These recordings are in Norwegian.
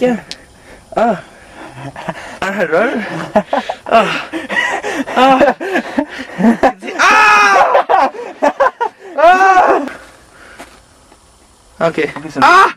ikke. Ah. Er det Herøl? Ah. Ah. Ah! ah. OK. Ah!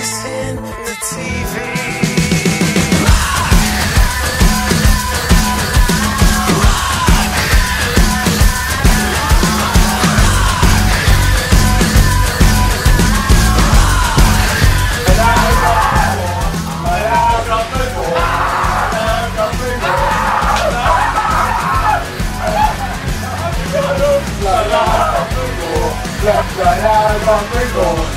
kissing the TV. left, right,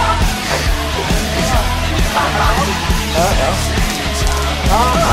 ja, ja. Ah.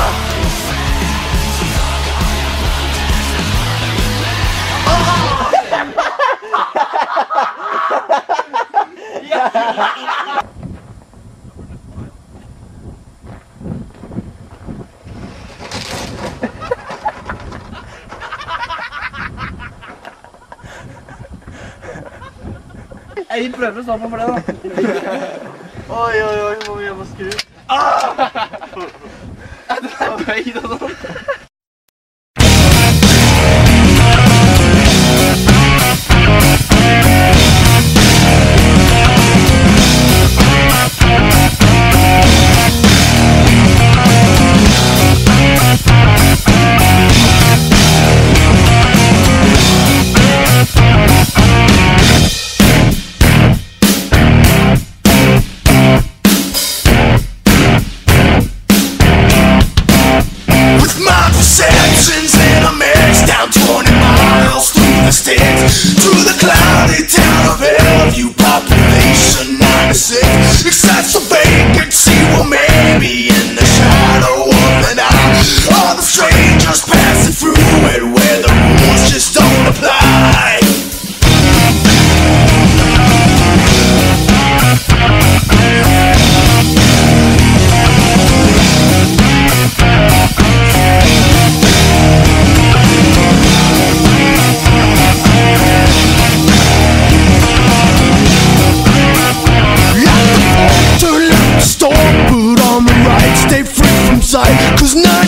Jeg prøver å stå på for det, da. おいおいおい、もうえますけどああ。あとなんかいぞ。understand.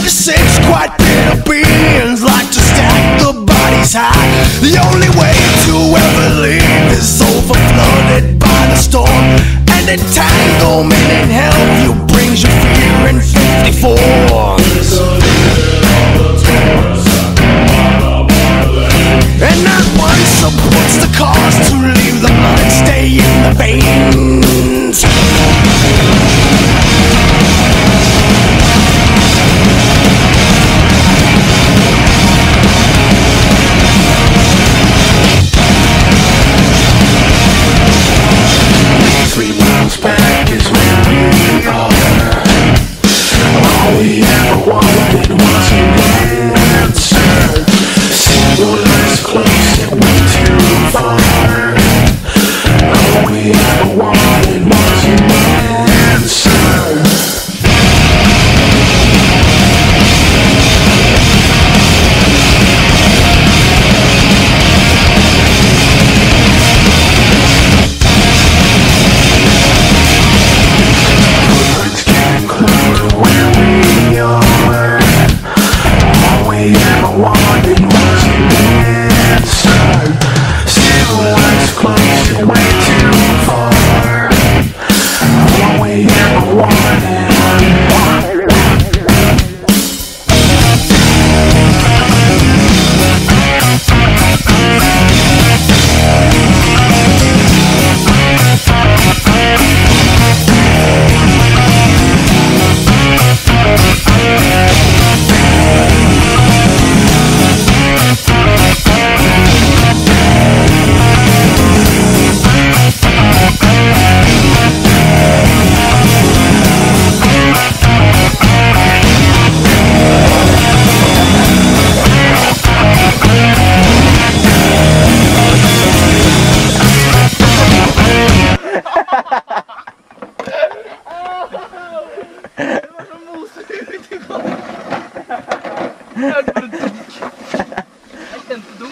say. контент, думаю,